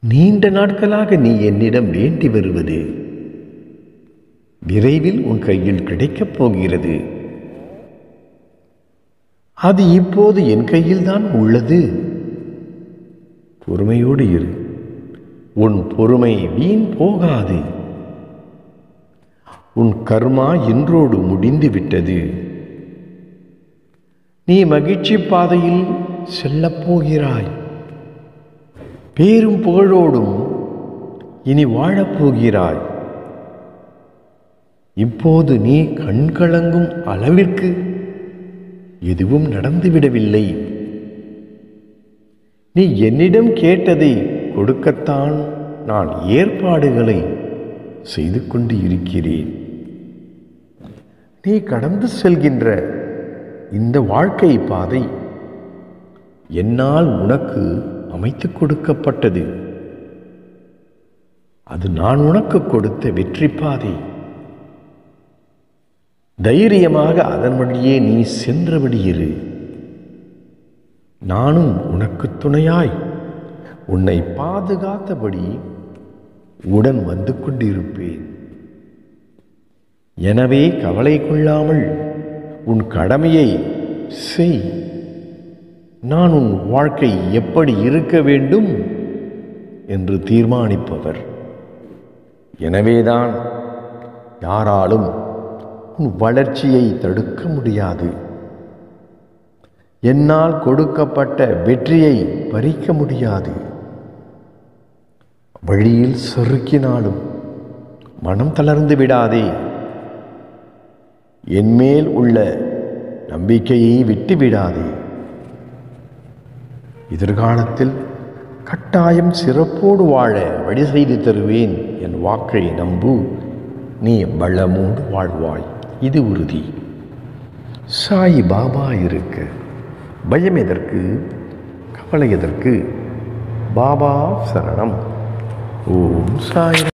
நீண்ட நாட்களாக நீ என்னிடம் வேண்டி வருவது விரைவில் உன் கையில் கிடைக்கப் போகிறது. அது இப்போது என் கையில்தான் உள்ளது. பொறுமையோடு இரு. உன் பொறுமை வீண் போகாது. உன் கர்மா இன்றோடு முடிந்து விட்டது. நீ மகிழ்ச்சி பாதையில் செல்லப் போகிறாய். பேரும் புகழோடும் இனி வாழப்போகிறாய். இப்போது நீ கண்கலங்கும் அளவிற்கு எதுவும் நடந்துவிடவில்லை. நீ என்னிடம் கேட்டதை கொடுக்கத்தான் நான் ஏற்பாடுகளை செய்து கொண்டு இருக்கிறேன். நீ கடந்து செல்கின்ற இந்த வாழ்க்கை பாதை என்னால் உனக்கு அமைத்து கொடுக்கப்பட்டது. அது நான் உனக்கு கொடுத்த வெற்றி பாதை. தைரியமாக அதன் வழியே நீ சென்றபடி இரு. நானும் உனக்கு துணையாய் உன்னை பாதுகாத்தபடி உடன் வந்து கொண்டிருப்பேன். எனவே கவலை கொள்ளாமல் உன் கடமையை செய். நான் உன் வாழ்க்கை எப்படி இருக்க வேண்டும் என்று தீர்மானிப்பவர். எனவேதான் யாராலும் உன் வளர்ச்சியை தடுக்க முடியாது. என்னால் கொடுக்கப்பட்ட வெற்றியை பறிக்க முடியாது. வழியில் செருக்கினாலும் மனம் தளர்ந்து விடாதே. என்மேல் உள்ள நம்பிக்கையை விட்டு விடாதே எதிர்காலத்தில் கட்டாயம் சிறப்போடு வாழ வழி செய்து தருவேன் என் வாக்கை நம்பு. நீ பலமோடு வாழ்வாய். இது உறுதி. சாய் பாபா இருக்க. பயம் எதற்கு? கவலை எதற்கு? பாபா சரணம். ஓம் சாய்